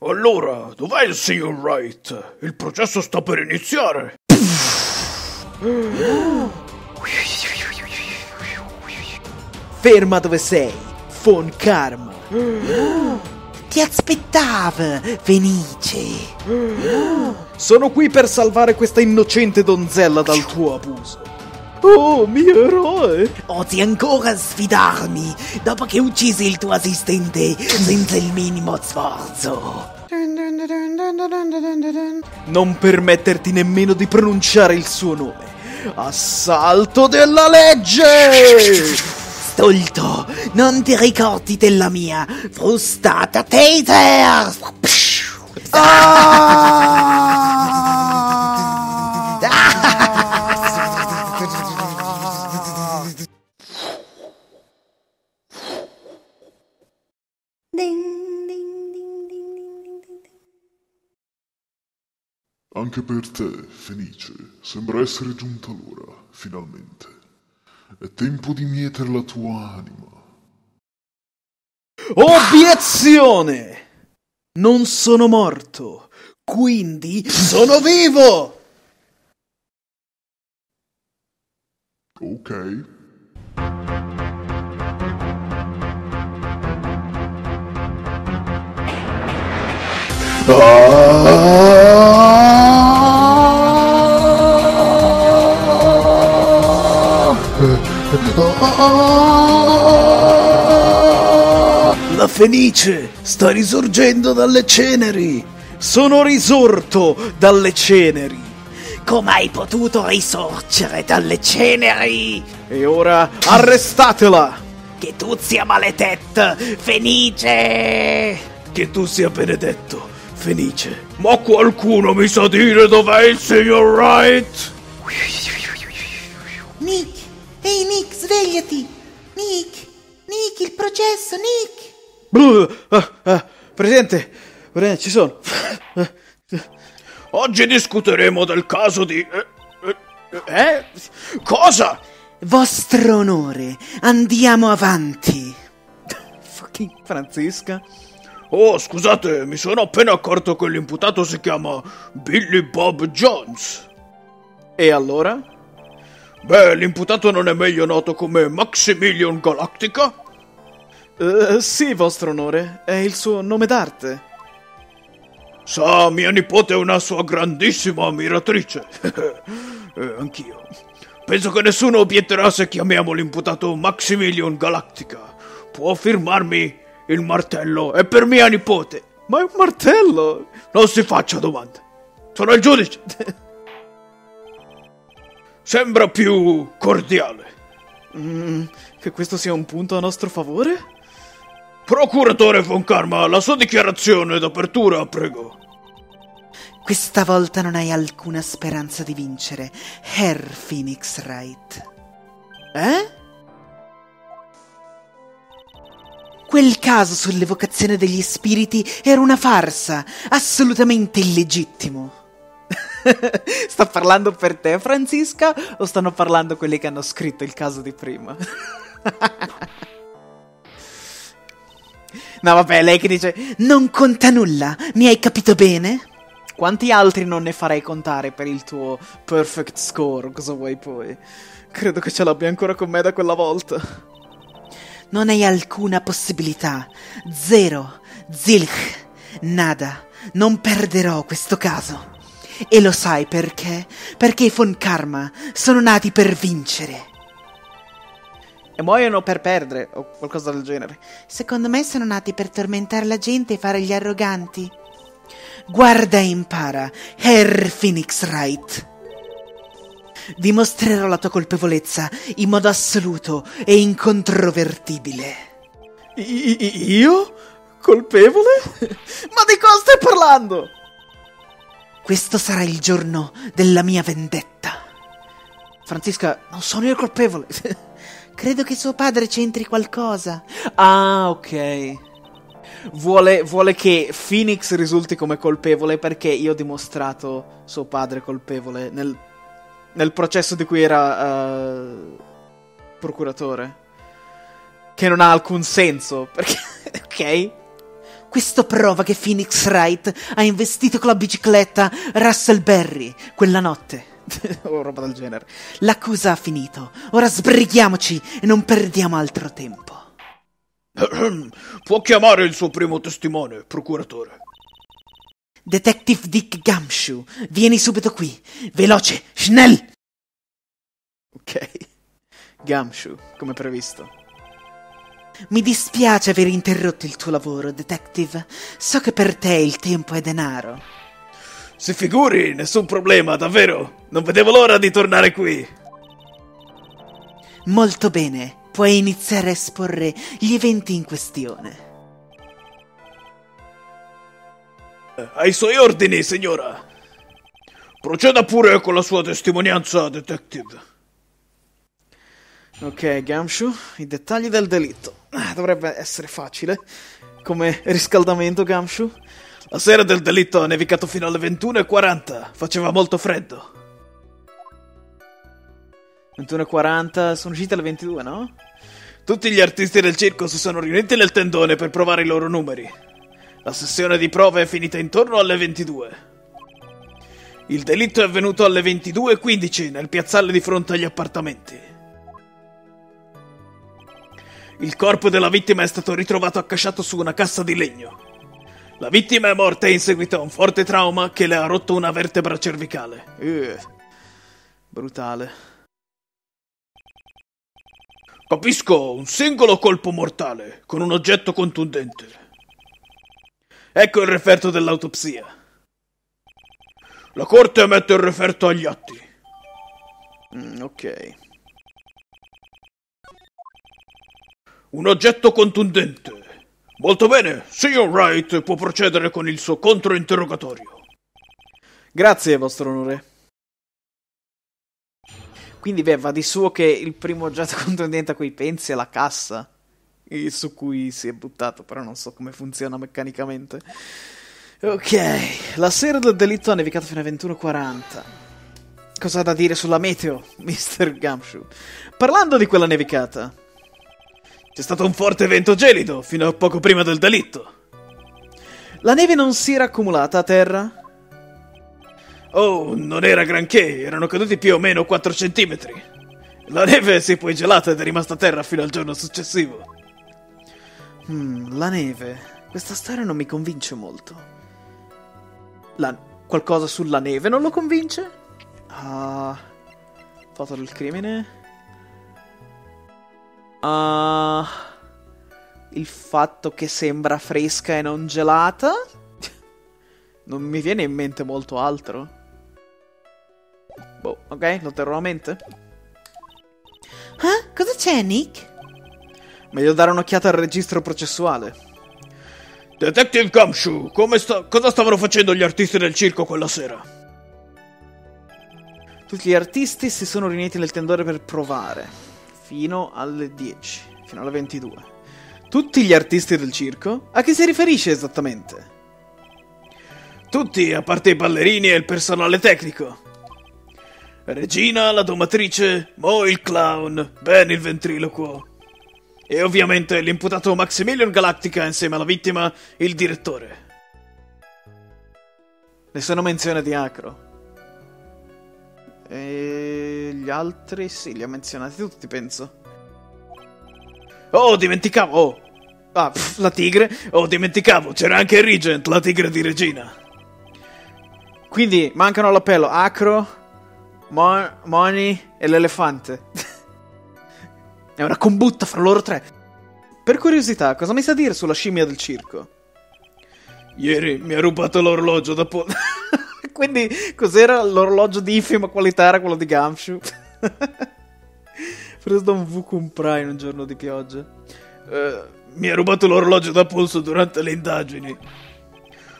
Allora, dov'è il signor Wright? Il processo sta per iniziare. Ferma dove sei, Von Karma. Ti aspettavo, Fenice. Sono qui per salvare questa innocente donzella dal tuo abuso. Oh, mio eroe! Oti ancora sfidarmi dopo che uccisi il tuo assistente senza il minimo sforzo. Non permetterti nemmeno di pronunciare il suo nome. Assalto della legge! Stolto, non ti ricordi della mia frustata taser? Anche per te, Fenice, sembra essere giunta l'ora, finalmente. È tempo di mietere la tua anima. Obiezione! Non sono morto, quindi sono vivo! Ok? La Fenice sta risorgendo dalle ceneri! Sono risorto dalle ceneri! Come hai potuto risorgere dalle ceneri? E ora arrestatela! Che tu sia maledetto, Fenice! Che tu sia benedetto, Fenice. Ma qualcuno mi sa dire dov'è il signor Wright? Nick! Ehi Nick, svegliati! Nick! Nick, il processo, Nick! Ah, ah, Presidente, Presidente, ci sono. Oggi discuteremo del caso di... eh, eh, eh? Cosa? Vostro onore, andiamo avanti. Fucking Francisca. Oh, scusate, mi sono appena accorto che l'imputato si chiama Billy Bob Jones. E allora? Beh, l'imputato non è meglio noto come Maximilian Galactica? Eh, sì, vostro onore, è il suo nome d'arte. Sa, mia nipote è una sua grandissima ammiratrice. eh, anch'io. Penso che nessuno obietterà se chiamiamo l'imputato Maximilian Galactica. Può firmarmi il martello, è per mia nipote. Ma è un martello! Non si faccia domande. Sono il giudice. Sembra più cordiale. Mm, che questo sia un punto a nostro favore? Procuratore von Karma, la sua dichiarazione d'apertura, prego. Questa volta non hai alcuna speranza di vincere, Herr Phoenix Wright. Eh? Quel caso sull'evocazione degli spiriti era una farsa, assolutamente illegittimo. Sta parlando per te, Francisca, o stanno parlando quelli che hanno scritto il caso di prima? no, vabbè, lei che dice: Non conta nulla, mi hai capito bene? Quanti altri non ne farei contare per il tuo perfect score? Cosa vuoi poi? Credo che ce l'abbia ancora con me da quella volta. Non hai alcuna possibilità. Zero. Zilch. Nada. Non perderò questo caso. E lo sai perché? Perché i Von Karma sono nati per vincere. E muoiono per perdere, o qualcosa del genere. Secondo me sono nati per tormentare la gente e fare gli arroganti. Guarda e impara, Herr Phoenix Wright. Dimostrerò la tua colpevolezza in modo assoluto e incontrovertibile. I- io? Colpevole? Ma di cosa stai parlando? Questo sarà il giorno della mia vendetta. Francisca, non sono io colpevole. Credo che suo padre c'entri qualcosa. ah, ok. Vuole, vuole che Phoenix risulti come colpevole perché io ho dimostrato suo padre colpevole nel, nel processo di cui era uh, procuratore. Che non ha alcun senso, perché... ok? Questo prova che Phoenix Wright ha investito con la bicicletta Russell Berry quella notte. o roba del genere. L'accusa ha finito. Ora sbrighiamoci e non perdiamo altro tempo. Può chiamare il suo primo testimone, procuratore. Detective Dick Gumshoe, vieni subito qui. Veloce, schnell! Ok. Gumshoe, come previsto. Mi dispiace aver interrotto il tuo lavoro, detective. So che per te il tempo è denaro. Si figuri, nessun problema, davvero. Non vedevo l'ora di tornare qui. Molto bene, puoi iniziare a esporre gli eventi in questione. Ai suoi ordini, signora. Proceda pure con la sua testimonianza, detective. Ok, Gumshoe, i dettagli del delitto. Ah, Dovrebbe essere facile. Come riscaldamento, Gumshoe. La sera del delitto ha nevicato fino alle 21.40. Faceva molto freddo. 21.40, sono uscite alle 22, no? Tutti gli artisti del circo si sono riuniti nel tendone per provare i loro numeri. La sessione di prove è finita intorno alle 22. Il delitto è avvenuto alle 22.15 nel piazzale di fronte agli appartamenti. Il corpo della vittima è stato ritrovato accasciato su una cassa di legno. La vittima è morta in seguito a un forte trauma che le ha rotto una vertebra cervicale. Eh, brutale. Capisco, un singolo colpo mortale, con un oggetto contundente. Ecco il referto dell'autopsia. La corte emette il referto agli atti. Mm, ok. Un oggetto contundente. Molto bene, signor Wright può procedere con il suo controinterrogatorio. Grazie, vostro onore. Quindi, beh, va di suo che il primo oggetto contendente a cui pensi è la cassa su cui si è buttato, però non so come funziona meccanicamente. Ok, la sera del delitto ha nevicato fino alle 21.40. Cosa ha da dire sulla meteo, Mr. Gumshoe? Parlando di quella nevicata, C'è stato un forte vento gelido fino a poco prima del delitto. la neve non si era accumulata a terra? Oh, non era granché, erano caduti più o meno 4 centimetri. La neve si è poi gelata ed è rimasta a terra fino al giorno successivo. Hmm, la neve. Questa storia non mi convince molto. La... Qualcosa sulla neve non lo convince? Ah. Foto del crimine? Ah. Il fatto che sembra fresca e non gelata? Non mi viene in mente molto altro. Boh, ok, lo terrò a mente. Ah, cosa c'è, Nick? Meglio dare un'occhiata al registro processuale. Detective Gumshoe, sta- cosa stavano facendo gli artisti del circo quella sera? Tutti gli artisti si sono riuniti nel tendone per provare. Fino alle 10. Fino alle 22. Tutti gli artisti del circo? A chi si riferisce esattamente? Tutti, a parte i ballerini e il personale tecnico. Regina, la domatrice, Mo il clown, Ben il ventriloquo. E ovviamente l'imputato Maximilian Galactica insieme alla vittima, il direttore. Nessuna menzione di Acro. E gli altri sì, li ha menzionati tutti, penso. Oh, dimenticavo! Oh. Ah, pff, la tigre? Oh, dimenticavo, c'era anche Regent, la tigre di Regina. Quindi mancano all'appello Acro, Mo- Moni e l'elefante. È una combutta fra loro tre. Per curiosità, cosa mi sa dire sulla scimmia del circo? Ieri mi ha rubato l'orologio dopo... Quindi cos'era l'orologio di infima qualità? Era quello di Gumshoe. Preso da un Vucum Prime un giorno di pioggia. Eh, mi ha rubato l'orologio da polso durante le indagini.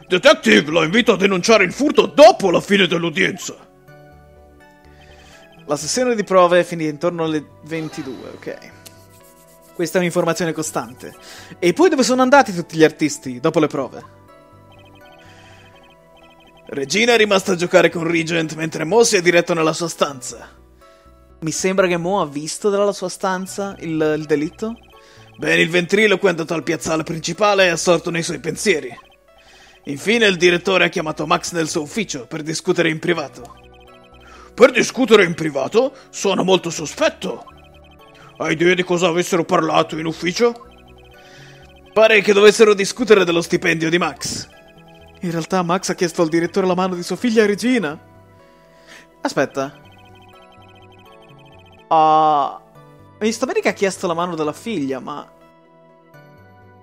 Detective, la invito a denunciare il furto dopo la fine dell'udienza. La sessione di prove è finita intorno alle 22, ok. Questa è un'informazione costante. E poi dove sono andati tutti gli artisti dopo le prove? Regina è rimasta a giocare con Regent mentre Mo si è diretto nella sua stanza. Mi sembra che Mo ha visto dalla sua stanza il, il delitto. Bene, il ventriloquo è andato al piazzale principale e è assorto nei suoi pensieri. Infine il direttore ha chiamato Max nel suo ufficio per discutere in privato. Per discutere in privato? Suona molto sospetto. Hai idea di cosa avessero parlato in ufficio? Pare che dovessero discutere dello stipendio di Max. In realtà Max ha chiesto al direttore la mano di sua figlia Regina. Aspetta. Ah... sta bene che ha chiesto la mano della figlia, ma...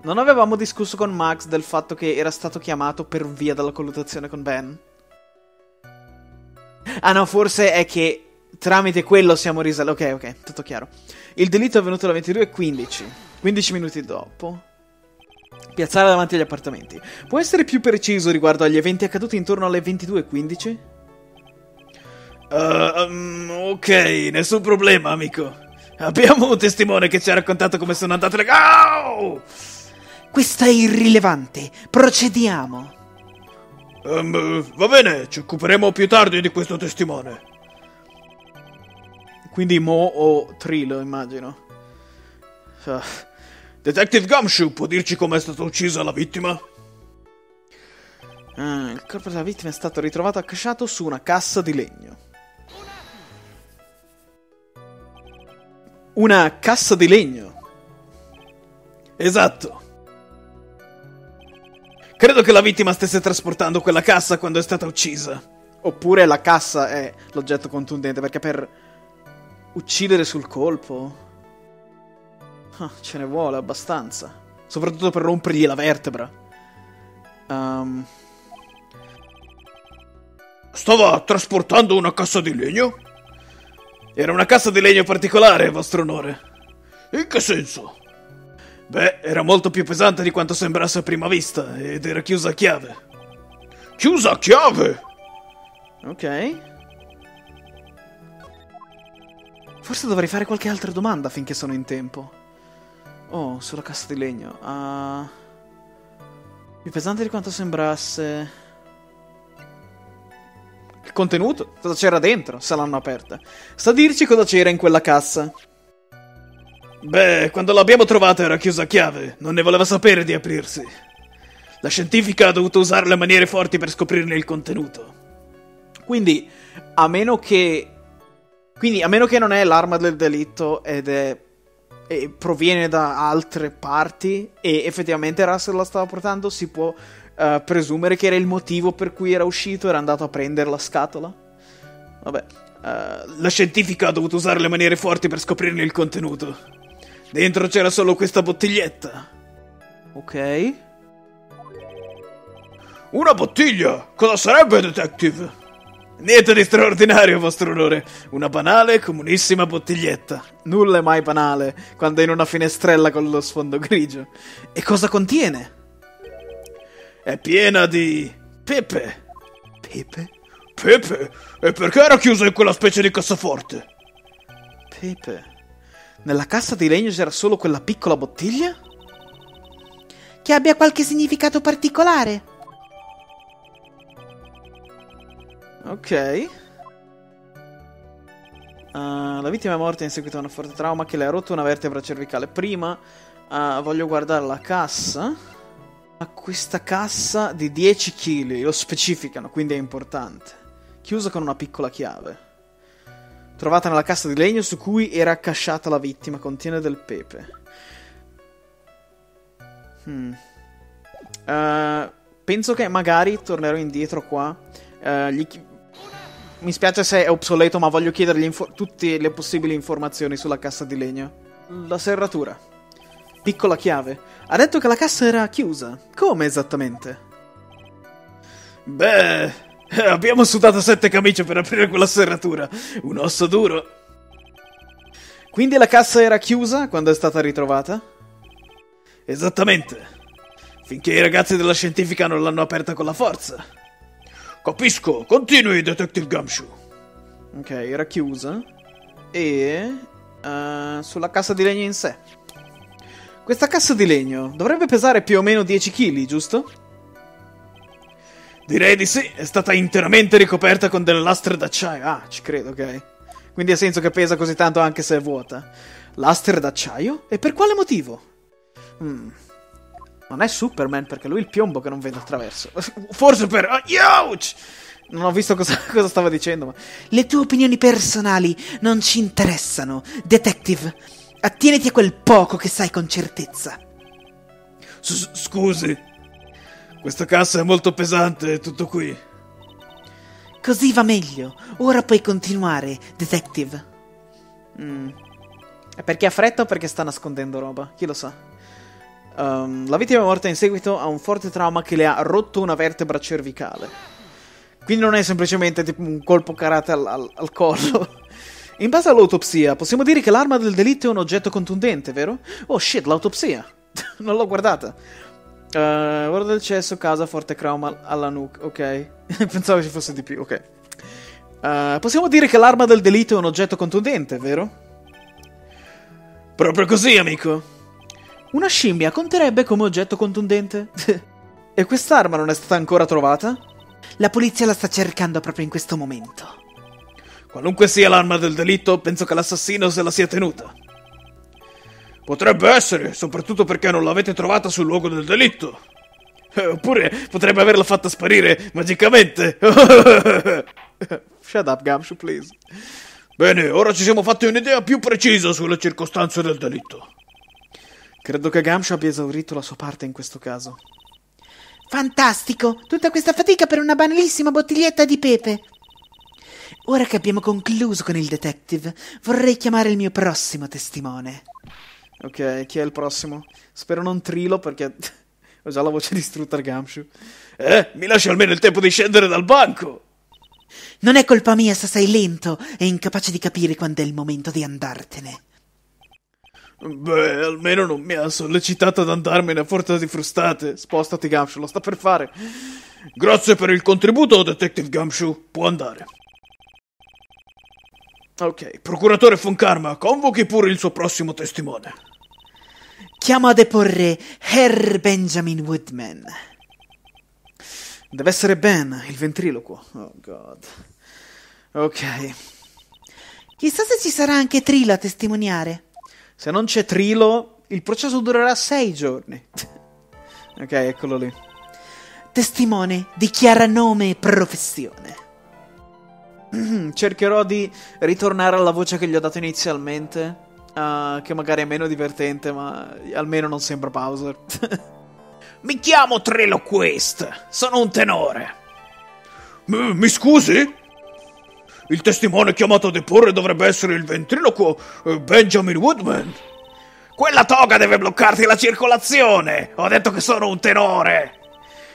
Non avevamo discusso con Max del fatto che era stato chiamato per via della colluttazione con Ben? Ah no, forse è che tramite quello siamo risaliti. Ok, ok, tutto chiaro. Il delitto è avvenuto alle 22.15, 15 minuti dopo. Piazzare davanti agli appartamenti. Può essere più preciso riguardo agli eventi accaduti intorno alle 22.15? Uh, um, ok, nessun problema, amico. Abbiamo un testimone che ci ha raccontato come sono andate le... Oh! Questo è irrilevante. Procediamo. Um, va bene, ci occuperemo più tardi di questo testimone. Quindi Mo o Trilo, immagino. Uh, Detective Gumshoe può dirci come è stata uccisa la vittima? Ah, il corpo della vittima è stato ritrovato accasciato su una cassa di legno. Una cassa di legno? Esatto. Credo che la vittima stesse trasportando quella cassa quando è stata uccisa. Oppure la cassa è l'oggetto contundente, perché per uccidere sul colpo... Ah, ce ne vuole abbastanza. Soprattutto per rompergli la vertebra. Um... Stava trasportando una cassa di legno? Era una cassa di legno particolare, vostro onore. In che senso? Beh, era molto più pesante di quanto sembrasse a prima vista ed era chiusa a chiave. Chiusa a chiave? Ok. Forse dovrei fare qualche altra domanda finché sono in tempo. Oh, sulla cassa di legno. Uh... Più pesante di quanto sembrasse. Il contenuto? Cosa c'era dentro? Se l'hanno aperta. Sta a dirci cosa c'era in quella cassa. Beh, quando l'abbiamo trovata era chiusa a chiave, non ne voleva sapere di aprirsi. La scientifica ha dovuto usare le maniere forti per scoprirne il contenuto. Quindi, a meno che. Quindi, a meno che non è l'arma del delitto ed è. E proviene da altre parti e effettivamente Russell la stava portando, si può uh, presumere che era il motivo per cui era uscito, era andato a prendere la scatola. Vabbè. Uh, la scientifica ha dovuto usare le maniere forti per scoprirne il contenuto. Dentro c'era solo questa bottiglietta. Ok. Una bottiglia? Cosa sarebbe, detective? Niente di straordinario, vostro onore. Una banale, comunissima bottiglietta. Nulla è mai banale quando è in una finestrella con lo sfondo grigio. E cosa contiene? È piena di... pepe. Pepe? Pepe? E perché era chiusa in quella specie di cassaforte? Pepe. Nella cassa di legno c'era solo quella piccola bottiglia? Che abbia qualche significato particolare. Ok. Uh, la vittima è morta in seguito a un forte trauma che le ha rotto una vertebra cervicale. Prima uh, voglio guardare la cassa. A questa cassa di 10 kg, lo specificano, quindi è importante. Chiusa con una piccola chiave trovata nella cassa di legno su cui era accasciata la vittima, contiene del pepe. Hmm. Uh, penso che magari tornerò indietro qua. Uh, gli... Mi spiace se è obsoleto, ma voglio chiedergli info- tutte le possibili informazioni sulla cassa di legno. La serratura. Piccola chiave. Ha detto che la cassa era chiusa. Come esattamente? Beh, Abbiamo sudato sette camicie per aprire quella serratura. Un osso duro. Quindi la cassa era chiusa quando è stata ritrovata? Esattamente. Finché i ragazzi della scientifica non l'hanno aperta con la forza. Capisco, continui, Detective Gumshoe. Ok, era chiusa. E... Uh, sulla cassa di legno in sé. Questa cassa di legno dovrebbe pesare più o meno 10 kg, giusto? Direi di sì, è stata interamente ricoperta con delle lastre d'acciaio. Ah, ci credo, ok. Quindi ha senso che pesa così tanto anche se è vuota. Lastre d'acciaio? E per quale motivo? Mm. Non è Superman perché lui è il piombo che non vede attraverso. Forse per... Ouch! Non ho visto cosa, cosa stava dicendo, ma... Le tue opinioni personali non ci interessano, detective. Attieniti a quel poco che sai con certezza. Scusi, questa cassa è molto pesante, tutto qui. Così va meglio. Ora puoi continuare, detective. Mm. È perché ha fretta o perché sta nascondendo roba? Chi lo sa? Um, la vittima è morta in seguito a un forte trauma che le ha rotto una vertebra cervicale. Quindi non è semplicemente tipo un colpo karate al, al, al collo. In base all'autopsia, possiamo dire che l'arma del delitto è un oggetto contundente, vero? Oh shit, l'autopsia. non l'ho guardata. Uh, ora del cesso, casa, forte trauma alla nuca. Ok. Pensavo ci fosse di più, ok. Uh, possiamo dire che l'arma del delitto è un oggetto contundente, vero? Proprio così, amico. Una scimmia conterebbe come oggetto contundente? e quest'arma non è stata ancora trovata? La polizia la sta cercando proprio in questo momento. Qualunque sia l'arma del delitto, penso che l'assassino se la sia tenuta. Potrebbe essere, soprattutto perché non l'avete trovata sul luogo del delitto. Eh, oppure potrebbe averla fatta sparire magicamente. Shut up, Gamshu, please. Bene, ora ci siamo fatti un'idea più precisa sulle circostanze del delitto. Credo che Gamshu abbia esaurito la sua parte in questo caso. Fantastico! Tutta questa fatica per una banalissima bottiglietta di pepe. Ora che abbiamo concluso con il detective, vorrei chiamare il mio prossimo testimone. Ok, chi è il prossimo? Spero non Trilo perché ho già la voce distrutta al Gamshu. Eh, mi lasci almeno il tempo di scendere dal banco! Non è colpa mia se sei lento e incapace di capire quando è il momento di andartene. Beh, almeno non mi ha sollecitato ad andarmene a forza di frustate. Spostati, Gumshoe, lo sta per fare. Grazie per il contributo, Detective Gumshoe. Può andare. Ok, procuratore Von Karma, convochi pure il suo prossimo testimone. Chiamo a deporre Herr Benjamin Woodman. Deve essere Ben, il ventriloquo. Oh, God. Ok. Chissà se ci sarà anche Trilo a testimoniare. Se non c'è Trilo, il processo durerà sei giorni. ok, eccolo lì. Testimone, dichiara nome e professione. Cercherò di ritornare alla voce che gli ho dato inizialmente. Uh, che magari è meno divertente, ma almeno non sembra Bowser. Mi chiamo Trilo Quest. Sono un tenore. M- mi scusi? Il testimone chiamato a deporre dovrebbe essere il ventriloquo eh, Benjamin Woodman. Quella toga deve bloccarti la circolazione. Ho detto che sono un tenore.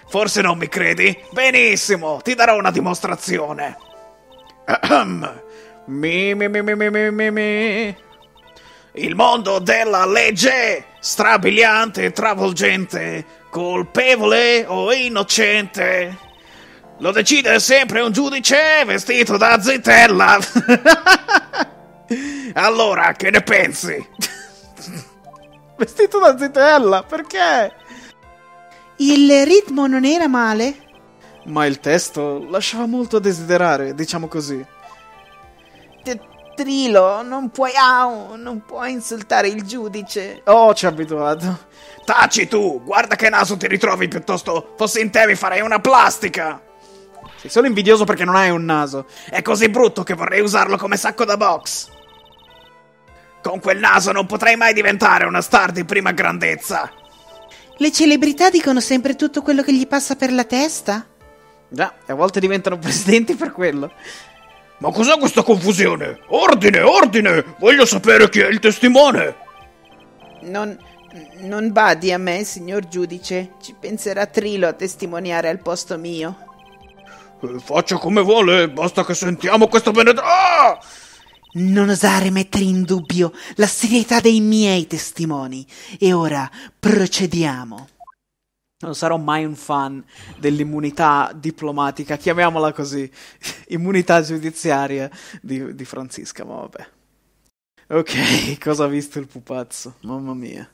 Forse non mi credi? Benissimo, ti darò una dimostrazione. mi, mi, mi, mi, mi, mi, mi. Il mondo della legge, strabiliante e travolgente, colpevole o innocente. Lo decide sempre un giudice vestito da zitella. allora, che ne pensi? vestito da zitella, perché? Il ritmo non era male? Ma il testo lasciava molto a desiderare, diciamo così. Trilo, non puoi, oh, non puoi insultare il giudice. Oh, ci ho abituato. Taci tu, guarda che naso ti ritrovi piuttosto. Fossi in te mi farei una plastica. Sei solo invidioso perché non hai un naso. È così brutto che vorrei usarlo come sacco da box. Con quel naso non potrei mai diventare una star di prima grandezza. Le celebrità dicono sempre tutto quello che gli passa per la testa? Già, e a volte diventano presidenti per quello. Ma cos'è questa confusione? Ordine, ordine! Voglio sapere chi è il testimone! Non, non badi a me, signor giudice. Ci penserà Trilo a testimoniare al posto mio. Faccia come vuole, basta che sentiamo questo benedetto. Ah! Non osare mettere in dubbio la serietà dei miei testimoni. E ora procediamo. Non sarò mai un fan dell'immunità diplomatica, chiamiamola così, immunità giudiziaria di, di Francisca, ma vabbè. Ok, cosa ha visto il pupazzo? Mamma mia.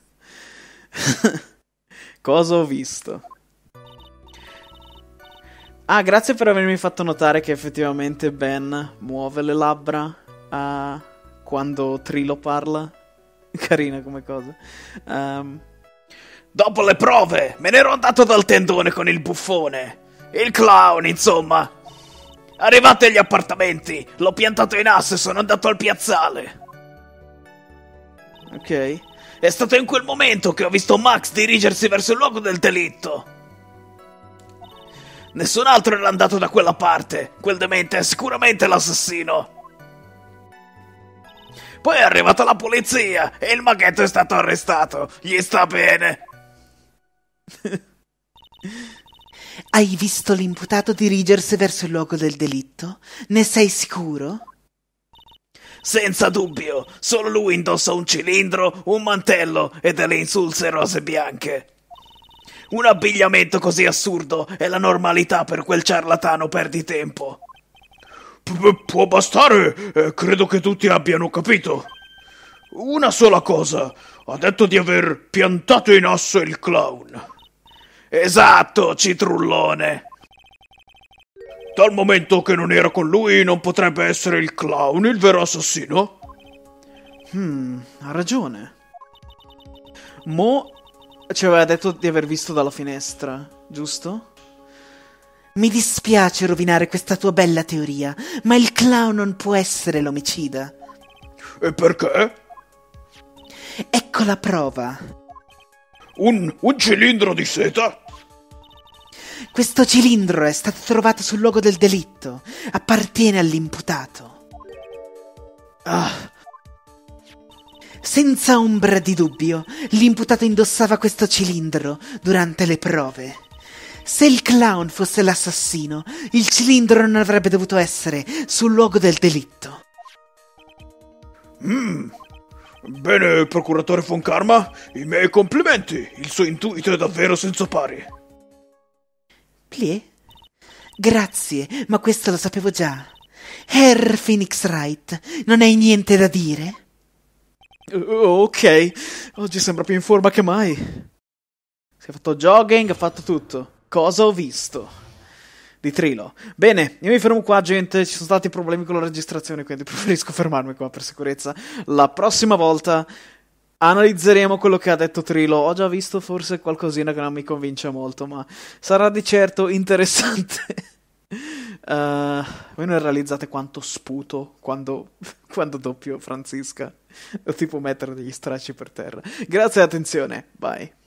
cosa ho visto? Ah, grazie per avermi fatto notare che effettivamente Ben muove le labbra uh, quando Trilo parla. Carina come cosa. Um, Dopo le prove, me ne ero andato dal tendone con il buffone. Il clown, insomma. Arrivati agli appartamenti, l'ho piantato in asse e sono andato al piazzale. Ok. È stato in quel momento che ho visto Max dirigersi verso il luogo del delitto. Nessun altro era andato da quella parte. Quel demente è sicuramente l'assassino. Poi è arrivata la polizia e il maghetto è stato arrestato. Gli sta bene. Hai visto l'imputato dirigersi verso il luogo del delitto? Ne sei sicuro? Senza dubbio, solo lui indossa un cilindro, un mantello e delle insulse rose bianche. Un abbigliamento così assurdo è la normalità per quel ciarlatano perditempo. P- può bastare, eh, credo che tutti abbiano capito. Una sola cosa, ha detto di aver piantato in asso il clown. Esatto, citrullone. Dal momento che non era con lui, non potrebbe essere il clown il vero assassino? Hmm, ha ragione. Mo ci aveva detto di aver visto dalla finestra, giusto? Mi dispiace rovinare questa tua bella teoria, ma il clown non può essere l'omicida. E perché? Ecco la prova. Un, un cilindro di seta? Questo cilindro è stato trovato sul luogo del delitto. Appartiene all'imputato. Ah, Senza ombra di dubbio, l'imputato indossava questo cilindro durante le prove. Se il clown fosse l'assassino, il cilindro non avrebbe dovuto essere sul luogo del delitto. Bene, procuratore von Karma, i miei complimenti. Il suo intuito è davvero senza pari. Plie? Grazie, ma questo lo sapevo già. Herr Phoenix Wright, non hai niente da dire? Oh, ok. Oggi sembra più in forma che mai. Si è fatto jogging, ha fatto tutto. Cosa ho visto? Di Trilo. Bene, io mi fermo qua, gente. Ci sono stati problemi con la registrazione, quindi preferisco fermarmi qua per sicurezza. La prossima volta analizzeremo quello che ha detto Trilo. Ho già visto forse qualcosina che non mi convince molto, ma sarà di certo interessante. Uh, voi non realizzate quanto sputo quando, quando doppio Francisca o tipo mettere degli stracci per terra. Grazie e attenzione, bye.